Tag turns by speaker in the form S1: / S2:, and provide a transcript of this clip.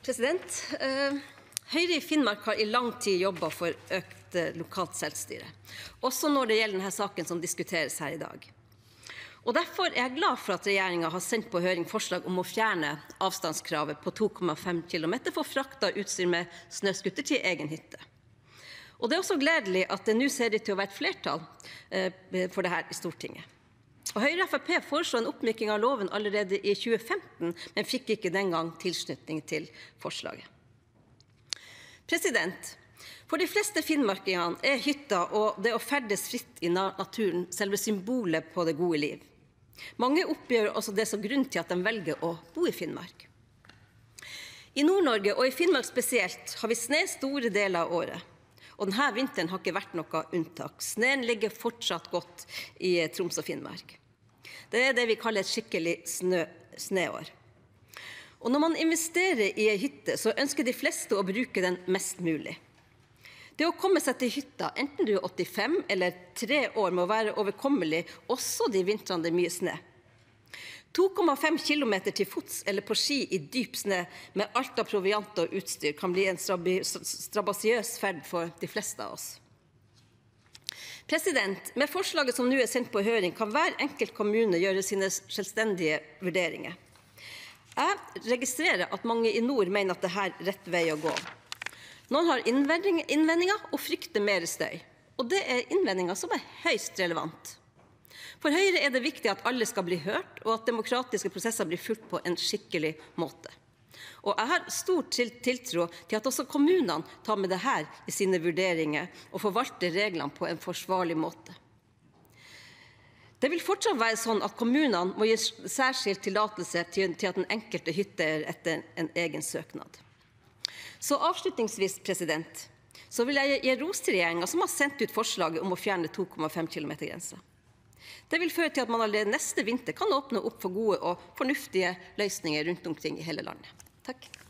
S1: President, eh, Høyre i Finnmark har i lang tid jobba for økt eh, lokalt selvstyre, også når det gjelder denne saken som diskuteres her i dag. Derfor er jeg glad for at regjeringa har sendt på høring forslag om å fjerne avstandskravet på 2,5 km for frakt av utstyr med snøscooter til egen hytte. Det er også gledelig at det nå ser ut til å være et flertall eh, for dette i Stortinget. Høyre og Frp foreslo en oppmyking av loven allerede i 2015, men fikk ikke den gang tilslutning til forslaget. President, For de fleste finnmarkingene er hytta og det å ferdes fritt i naturen selve symbolet på det gode liv. Mange oppgjør også det som grunn til at de velger å bo i Finnmark. I Nord-Norge, og i Finnmark spesielt, har vi sne store deler av året. Og denne vinteren har ikke vært noe unntak. Sneen ligger fortsatt godt i Troms og Finnmark. Det er det vi kaller et skikkelig snø, sneår. Og når man investerer i ei hytte, så ønsker de fleste å bruke den mest mulig. Det å komme seg til hytta, enten du er 85 eller 3 år, må være overkommelig også de vintrene det er mye snø. 2,5 km til fots eller på ski i dyp snø med alt av proviant og utstyr kan bli en strabasiøs ferd for de fleste av oss. President, Med forslaget som nå er sendt på høring, kan hver enkelt kommune gjøre sine selvstendige vurderinger. Jeg registrerer at mange i nord mener at dette er rett vei å gå. Noen har innvendinger og frykter mer støy. Og det er innvendinger som er høyst relevant. For Høyre er det viktig at alle skal bli hørt, og at demokratiske prosesser blir fulgt på en skikkelig måte. Og jeg har stor tiltro til at også kommunene tar med dette i sine vurderinger og forvalter reglene på en forsvarlig måte. Det vil fortsatt være sånn at kommunene må gi særskilt tillatelse til at den enkelte hytteeier etter en egen søknad. Så avslutningsvis president, så vil jeg gi ros til regjeringa som har sendt ut forslaget om å fjerne 2,5 km-grensa. Det vil føre til at man allerede neste vinter kan åpne opp for gode og fornuftige løsninger rundt omkring i hele landet. Takk.